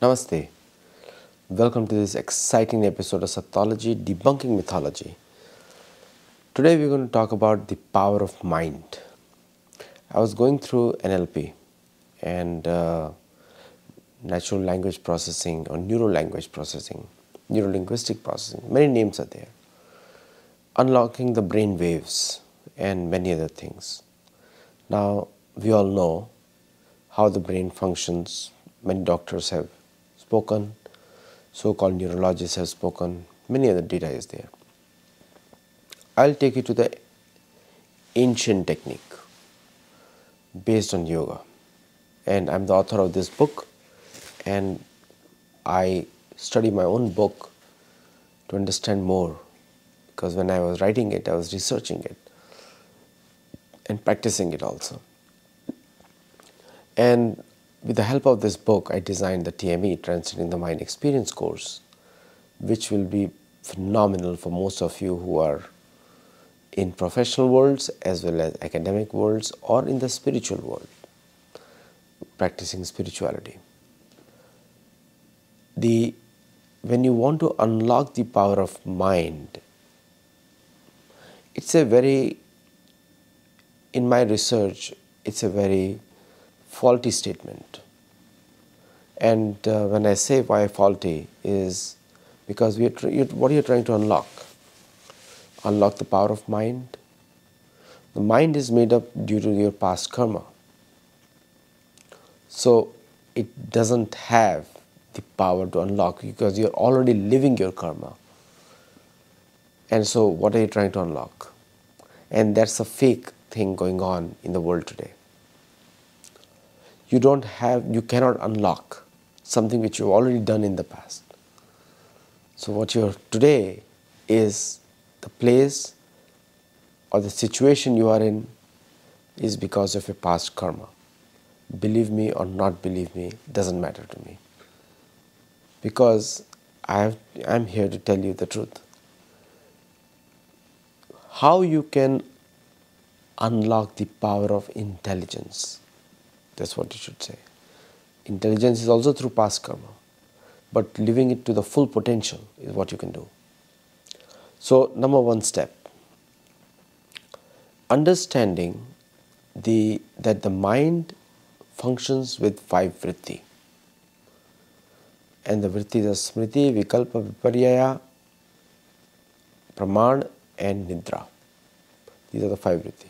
Namaste. Welcome to this exciting episode of Sattology Debunking Mythology. Today we're going to talk about the power of mind. I was going through NLP and uh, natural language processing or neuro language processing, neuro linguistic processing, many names are there. Unlocking the brain waves and many other things. Now, we all know how the brain functions. Many doctors have spoken, so called neurologists have spoken, many other data is there. I'll take you to the ancient technique based on yoga. And I'm the author of this book, and I study my own book to understand more because when I was writing it, I was researching it and practicing it also. And with the help of this book, I designed the TME, Transcending the Mind Experience course, which will be phenomenal for most of you who are in professional worlds as well as academic worlds or in the spiritual world, practicing spirituality. The when you want to unlock the power of mind, it's a very in my research, it's a very faulty statement. And uh, when I say why faulty is because we are what are you trying to unlock? Unlock the power of mind. The mind is made up due to your past karma. So it doesn't have the power to unlock because you're already living your karma. And so, what are you trying to unlock? And that's a fake thing going on in the world today. You don't have, you cannot unlock something which you've already done in the past. So, what you're today is the place or the situation you are in is because of your past karma. Believe me or not believe me, doesn't matter to me. Because I have, I'm here to tell you the truth. How you can unlock the power of intelligence. That's what you should say. Intelligence is also through past karma, but living it to the full potential is what you can do. So, number one step understanding the, that the mind functions with five vritti. And the vrittis are smriti, vikalpa, viparyaya, praman, and nidra. These are the five vritti.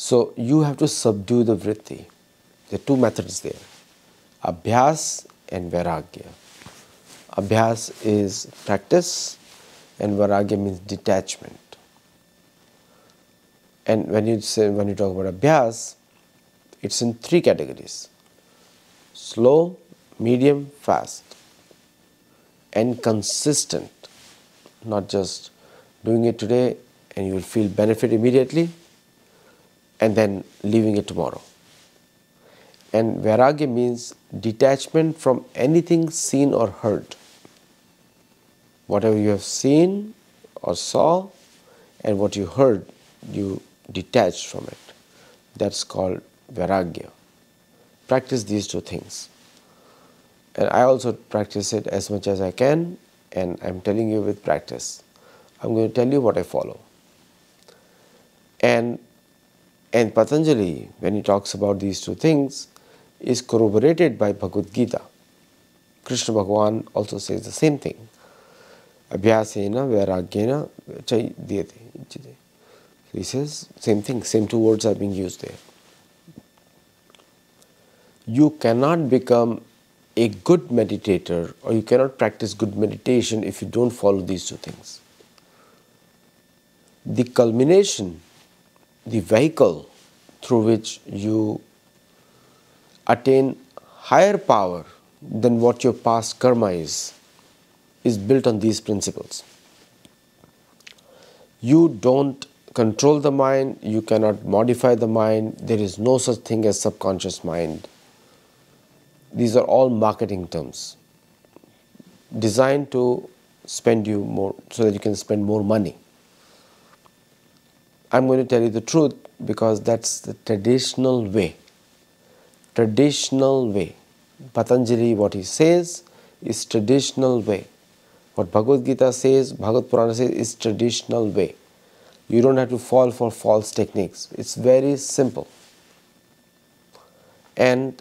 So you have to subdue the vritti. There are two methods there abhyas and vairagya. Abhyas is practice, and vairagya means detachment. And when you say when you talk about abhyas, it's in three categories: slow, medium, fast, and consistent. Not just doing it today and you will feel benefit immediately and then leaving it tomorrow. And vairagya means detachment from anything seen or heard. Whatever you have seen or saw and what you heard, you detach from it. That's called vairagya. Practice these two things. And I also practice it as much as I can, and I'm telling you with practice. I'm going to tell you what I follow. And and Patanjali, when he talks about these two things, is corroborated by Bhagavad Gita. Krishna Bhagavan also says the same thing. Abhyasena vairagyena chai diyate. He says same thing, same two words are being used there. You cannot become a good meditator or you cannot practice good meditation if you don't follow these two things. The culmination the vehicle through which you attain higher power than what your past karma is, is built on these principles. You don't control the mind, you cannot modify the mind, there is no such thing as subconscious mind. These are all marketing terms designed to spend you more so that you can spend more money. I'm going to tell you the truth because that's the traditional way. Traditional way. Patanjali, what he says is traditional way. What Bhagavad Gita says, Bhagavad Purana says is traditional way. You don't have to fall for false techniques. It's very simple. And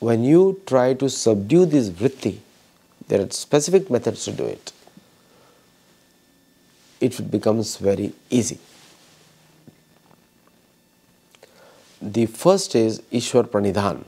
when you try to subdue this vritti, there are specific methods to do it. It becomes very easy. The first is Ishwar Pranidhan.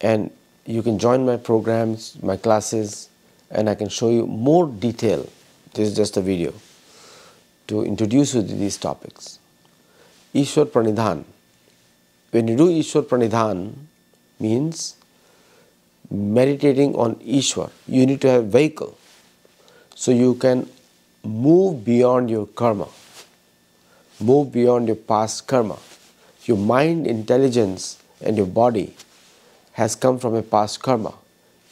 And you can join my programs, my classes, and I can show you more detail. This is just a video to introduce you to these topics. Ishwar Pranidhan. When you do Ishwar Pranidhan, means meditating on Ishwar, you need to have vehicle. So you can move beyond your karma, move beyond your past karma. Your mind, intelligence, and your body has come from a past karma.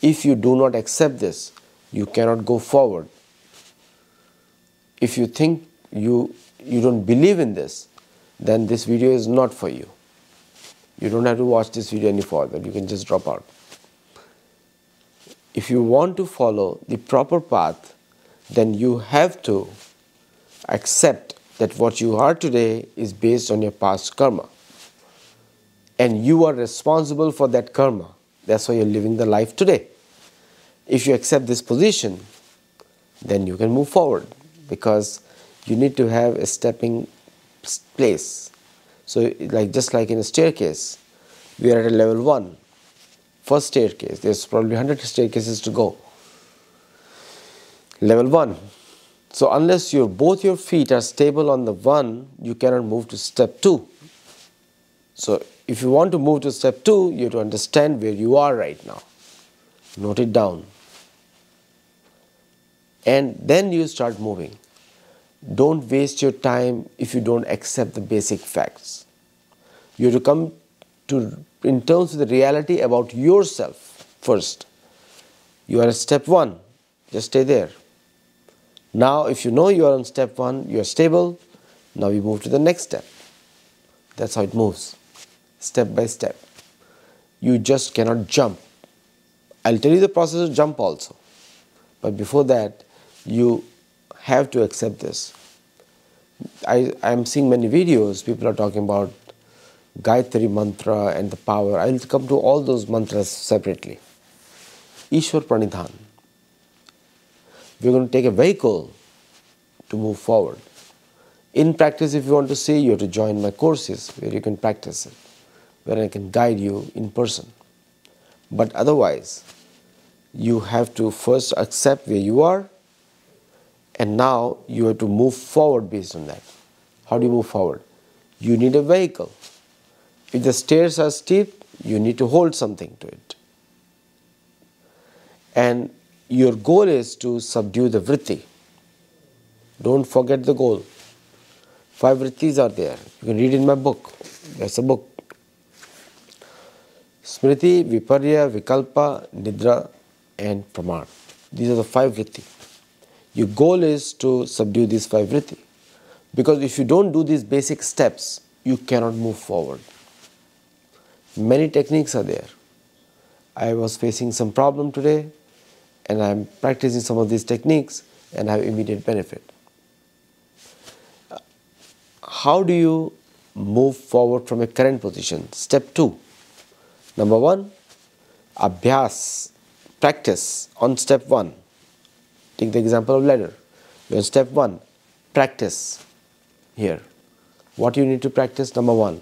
If you do not accept this, you cannot go forward. If you think you, you don't believe in this, then this video is not for you. You don't have to watch this video any further, you can just drop out. If you want to follow the proper path, then you have to accept that what you are today is based on your past karma. And you are responsible for that karma. That's why you're living the life today. If you accept this position, then you can move forward because you need to have a stepping place. So, like just like in a staircase, we are at a level one, first staircase. There's probably hundred staircases to go. Level one. So unless your both your feet are stable on the one, you cannot move to step two. So if you want to move to step two, you have to understand where you are right now. Note it down. And then you start moving. Don't waste your time if you don't accept the basic facts. You have to come to in terms of the reality about yourself first. You are at step one, just stay there. Now, if you know you are on step one, you are stable, now we move to the next step. That's how it moves, step by step. You just cannot jump. I'll tell you the process of jump also. But before that, you have to accept this. I am seeing many videos, people are talking about Gayatri mantra and the power. I will come to all those mantras separately. Ishwar Pranidhan. We're going to take a vehicle to move forward. In practice, if you want to see, you have to join my courses where you can practice it, where I can guide you in person. But otherwise, you have to first accept where you are, and now you have to move forward based on that. How do you move forward? You need a vehicle. If the stairs are steep, you need to hold something to it. And your goal is to subdue the vritti. Don't forget the goal. Five vrittis are there. You can read in my book. There's a book. Smriti, Viparya, Vikalpa, Nidra, and Pramana. These are the five vritti. Your goal is to subdue these five vritti. Because if you don't do these basic steps, you cannot move forward. Many techniques are there. I was facing some problem today and I'm practicing some of these techniques and have immediate benefit. How do you move forward from a current position? Step 2. Number 1, abhyas, practice on step 1. Take the example of ladder. You're step 1, practice here. What you need to practice? Number 1,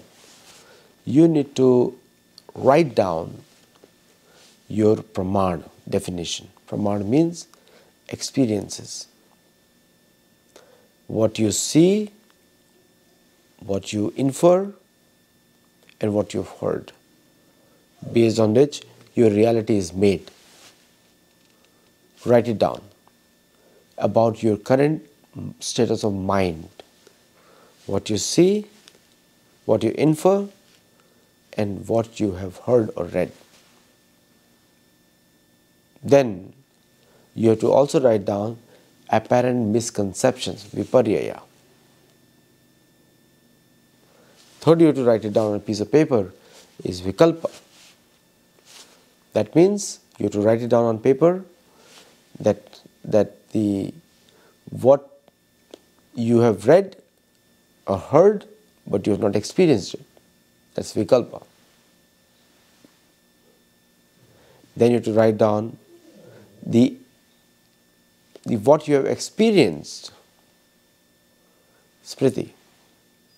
you need to write down your pramana definition. Pramana means experiences. What you see, what you infer, and what you've heard, based on which your reality is made. Write it down about your current status of mind. What you see, what you infer, and what you have heard or read. Then you have to also write down apparent misconceptions, viparyaya. Third, you have to write it down on a piece of paper is vikalpa. That means you have to write it down on paper that that the what you have read or heard but you have not experienced it. That's vikalpa. Then you have to write down the, the what you have experienced, smriti,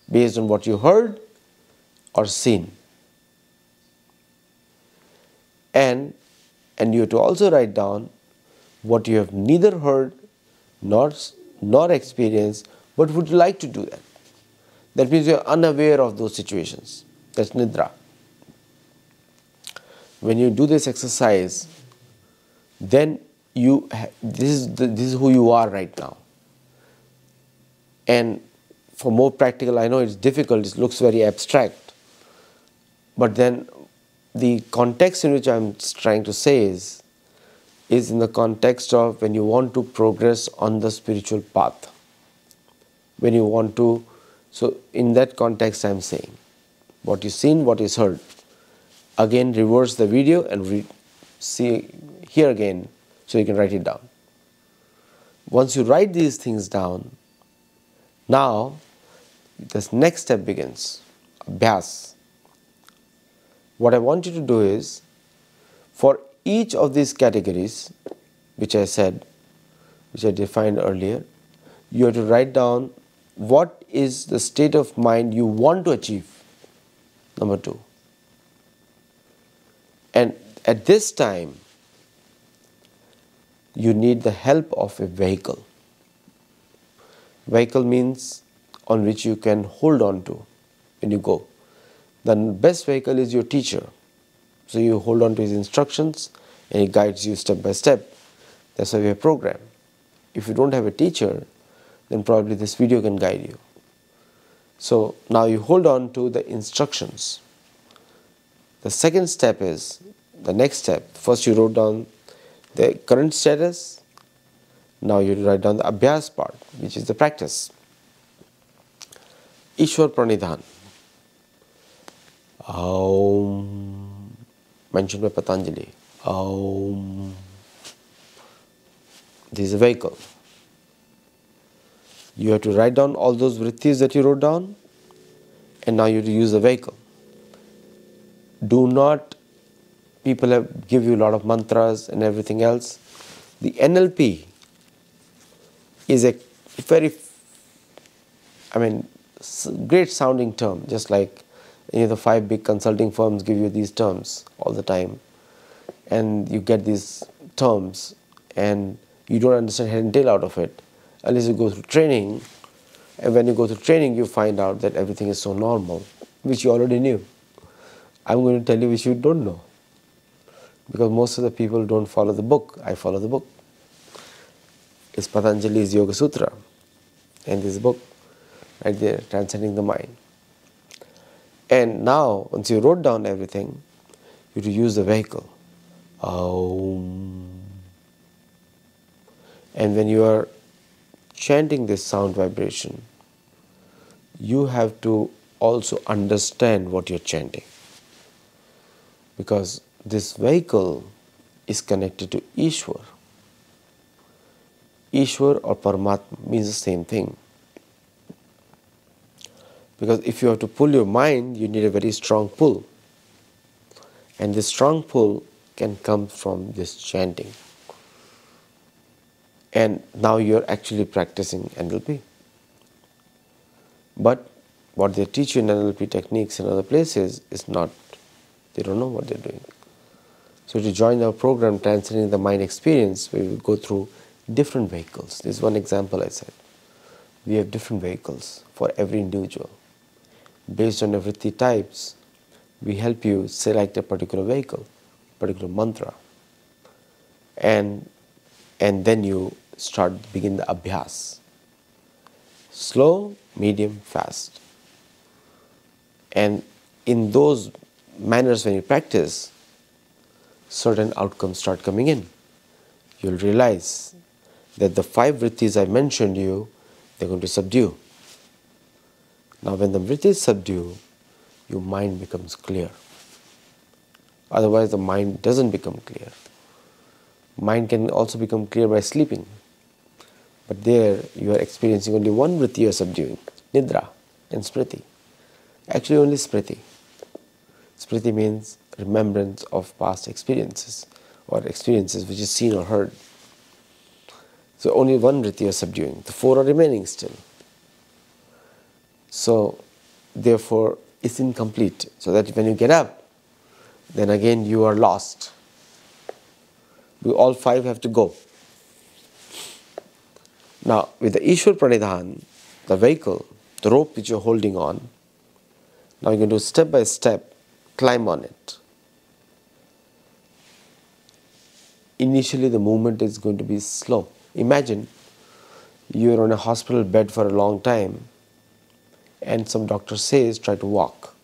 based on what you heard or seen. And and you have to also write down what you have neither heard nor nor experienced, but would like to do that. That means you are unaware of those situations. That's nidra. When you do this exercise, then you this is the, this is who you are right now. And for more practical, I know it's difficult. It looks very abstract, but then the context in which I'm trying to say is is in the context of when you want to progress on the spiritual path. When you want to, so in that context, I'm saying what is seen, what is heard. Again, reverse the video and see here again so you can write it down. Once you write these things down, now this next step begins abhyas. What I want you to do is for each of these categories, which I said, which I defined earlier, you have to write down what is the state of mind you want to achieve. Number two. And at this time, you need the help of a vehicle. Vehicle means on which you can hold on to when you go. The best vehicle is your teacher. So you hold on to his instructions and he guides you step by step. That's why we have program. If you don't have a teacher, then probably this video can guide you. So now you hold on to the instructions. The second step is the next step. First you wrote down the current status. Now you write down the abhyas part, which is the practice. Ishwar Pranidhan. Aum, mentioned by Patanjali. Aum. This is a vehicle. You have to write down all those vrittis that you wrote down, and now you use the vehicle. Do not, people have give you a lot of mantras and everything else. The NLP is a very, I mean, great sounding term, just like you know, the five big consulting firms give you these terms all the time. And you get these terms and you don't understand head and tail out of it. Unless you go through training and when you go through training you find out that everything is so normal which you already knew. I'm going to tell you which you don't know because most of the people don't follow the book. I follow the book. It's patanjali's yoga sutra. And this book right there transcending the mind. And now once you wrote down everything you to use the vehicle. Aum. And when you are chanting this sound vibration, you have to also understand what you're chanting. Because this vehicle is connected to Ishwar. Ishwar or Paramatma means the same thing. Because if you have to pull your mind, you need a very strong pull. And this strong pull can come from this chanting. And now you're actually practicing NLP. But what they teach you in NLP techniques in other places is not, they don't know what they're doing. So to join our program, Transcending the Mind Experience, we will go through different vehicles. This is one example I said. We have different vehicles for every individual. Based on vritti types, we help you select a particular vehicle particular mantra and and then you start begin the abhyas slow medium fast and in those manners when you practice certain outcomes start coming in you'll realize that the five vrittis i mentioned you they're going to subdue now when the vrittis subdue your mind becomes clear Otherwise, the mind doesn't become clear. Mind can also become clear by sleeping. But there, you are experiencing only one vritti you are subduing nidra and smriti. Actually, only smriti. Smriti means remembrance of past experiences or experiences which is seen or heard. So only one you are subduing. The four are remaining still. So therefore it's incomplete. So that when you get up, then again you are lost. We all five have to go. Now with the Ishwar Pranidhan, the vehicle, the rope which you're holding on, now you're going to step by step climb on it. Initially the movement is going to be slow. Imagine you're on a hospital bed for a long time and some doctor says try to walk.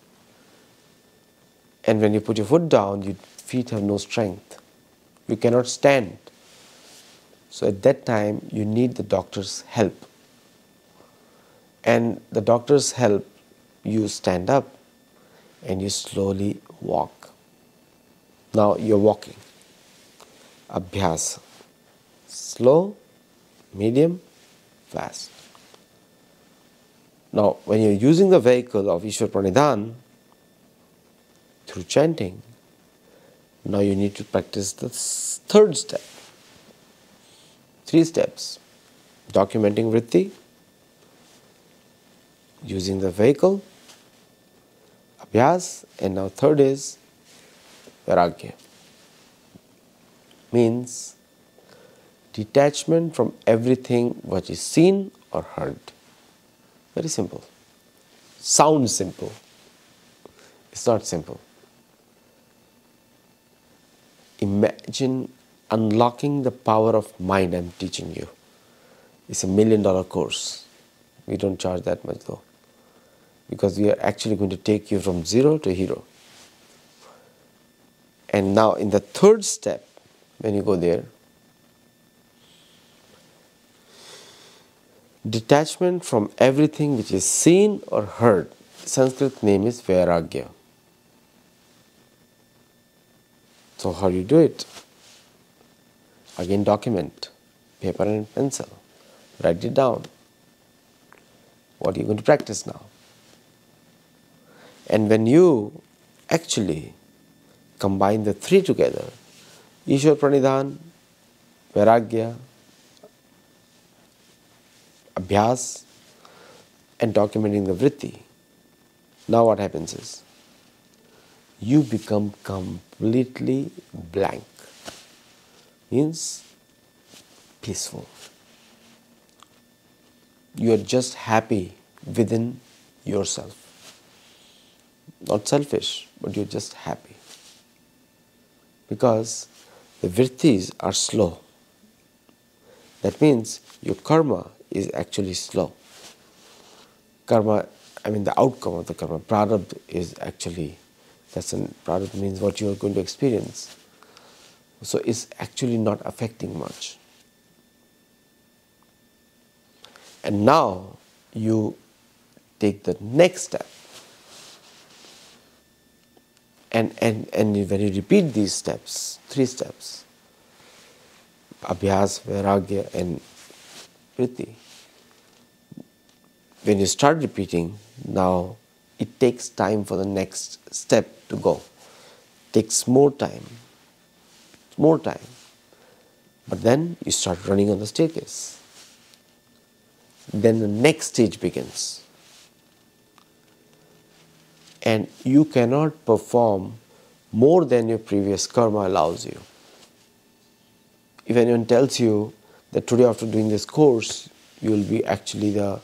And when you put your foot down, your feet have no strength. You cannot stand. So at that time, you need the doctor's help. And the doctor's help, you stand up and you slowly walk. Now you're walking. Abhyas. Slow, medium, fast. Now, when you're using the vehicle of Ishwar Pranidhan through chanting, now you need to practice the third step. Three steps documenting vritti, using the vehicle, abhyas, and now third is vairagya. Means detachment from everything what is seen or heard. Very simple. Sounds simple. It's not simple. Imagine unlocking the power of mind I'm teaching you. It's a million dollar course. We don't charge that much though. Because we are actually going to take you from zero to hero. And now, in the third step, when you go there, detachment from everything which is seen or heard. Sanskrit name is Vairagya. So, how do you do it? Again, document, paper and pencil, write it down. What are you going to practice now? And when you actually combine the three together, Ishwar Pranidhan, Vairagya, abhyas and documenting the vritti, now what happens is you become completely blank. Means peaceful. You are just happy within yourself. Not selfish, but you're just happy. Because the vrittis are slow. That means your karma is actually slow. Karma, I mean the outcome of the karma, prarabdha is actually, that's an, prarabdha means what you are going to experience. So it's actually not affecting much. And now you take the next step. And, and, and when you repeat these steps, three steps, abhyas, vairagya, and vritti, when you start repeating, now it takes time for the next step to go. Takes more time, more time. But then you start running on the staircase. Then the next stage begins. And you cannot perform more than your previous karma allows you. If anyone tells you that today after doing this course, you will be actually the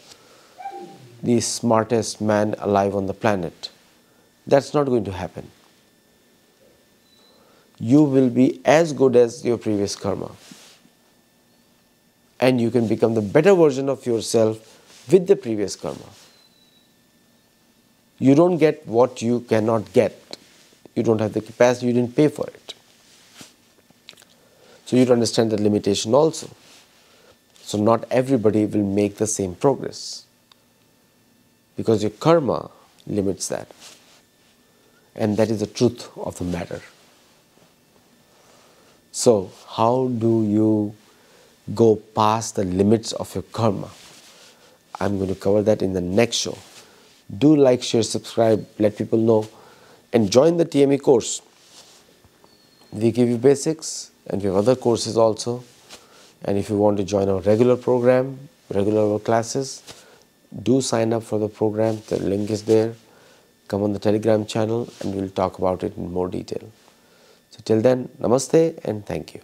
the smartest man alive on the planet. That's not going to happen. You will be as good as your previous karma. And you can become the better version of yourself with the previous karma. You don't get what you cannot get. You don't have the capacity, you didn't pay for it. So you understand the limitation also. So not everybody will make the same progress because your karma limits that. And that is the truth of the matter. So, how do you go past the limits of your karma? I'm going to cover that in the next show. Do like, share, subscribe, let people know, and join the TME course. We give you basics and we have other courses also. And if you want to join our regular program, regular classes, do sign up for the program. The link is there. Come on the Telegram channel and we'll talk about it in more detail. So till then, namaste and thank you.